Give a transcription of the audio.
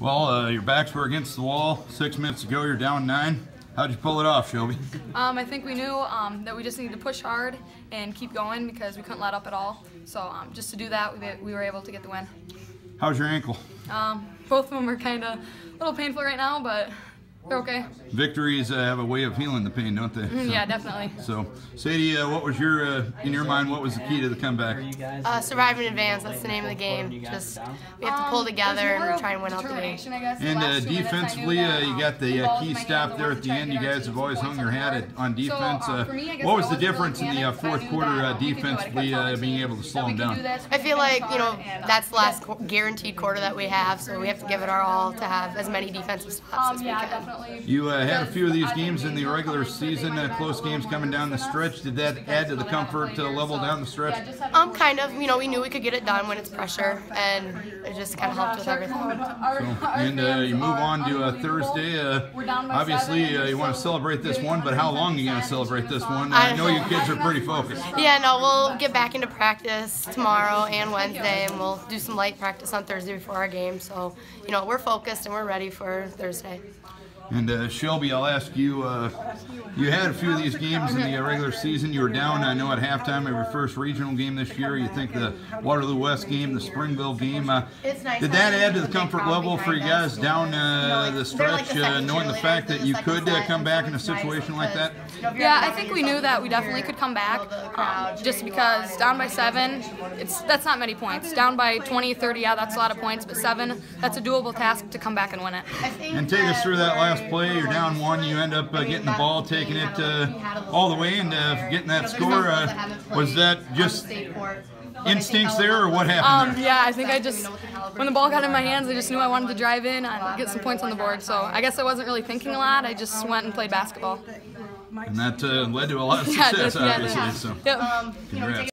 Well, uh, your backs were against the wall. Six minutes ago, you're down nine. How'd you pull it off, Shelby? Um, I think we knew um, that we just needed to push hard and keep going because we couldn't let up at all. So um, just to do that, we, we were able to get the win. How's your ankle? Um, both of them are kind of a little painful right now, but okay. Victories uh, have a way of healing the pain, don't they? Mm, yeah, definitely. So, Sadie, uh, what was your, uh, in your mind, what was the key to the comeback? Uh, survive in advance. That's the name of the game. Just we have to pull Um, together it was more and of try and win out the game. I guess, And uh, last two minutes, I knew defensively, uh, you um, got the the uh, key stop there at the end. You guys have always hung your hat at, on defense. um, Uh, for me, I guess what was the difference in the uh, fourth quarter that, uh, um, we could do it. I defensively, uh, being able to slow them down? do this, we I feel like you know hard, and, that's the last guaranteed quarter that we have, so we have to give it our all to have as many defensive stops Um, as we yeah, can. Definitely. You uh, had a few of these I games in the regular coming, but they season, uh, close games coming down the stretch. Did that add to the comfort to uh, played level here. down the stretch? yeah, just having Um, kind of. You know, we knew we could get it done when it's pressure, and it just kind of helped with everything. So, and uh, you move on to uh, Thursday. Uh, obviously, uh, you want to celebrate this one, but how long are you going to celebrate this one? I know you kids are pretty focused. Yeah, no, we'll get back into practice tomorrow and Wednesday, and we'll do some light practice on Thursday before our game. So, you know, we're focused and we're ready for Thursday. And uh, Shelby, I'll ask you. Uh, you had a few of these games in the uh, regular season. You were down, I know, at halftime of your first regional game this year. You think the Waterloo West game, the Springville game, uh, did that add to the comfort level for you guys down uh, the stretch, uh, knowing the fact that you could uh, come back in a situation like that? Yeah, I think we knew that we definitely could come back. Um, just because down by seven, it's that's not many points. Down by 20, 30, yeah, that's a lot of points. But seven, that's a doable task to come back and win it. And take us through that last play. You're down one. You end up uh, getting the ball, taking it uh, all the way, and uh, getting that score. Uh, was that just instincts there, or what happened Um, yeah, I think I just when the ball got in my hands, I just knew I wanted to drive in and get some points on the board. So I guess I wasn't really thinking a lot. I just went and played basketball. And that uh, led to a lot of Yeah, success, that's- yeah, obviously. So, congrats.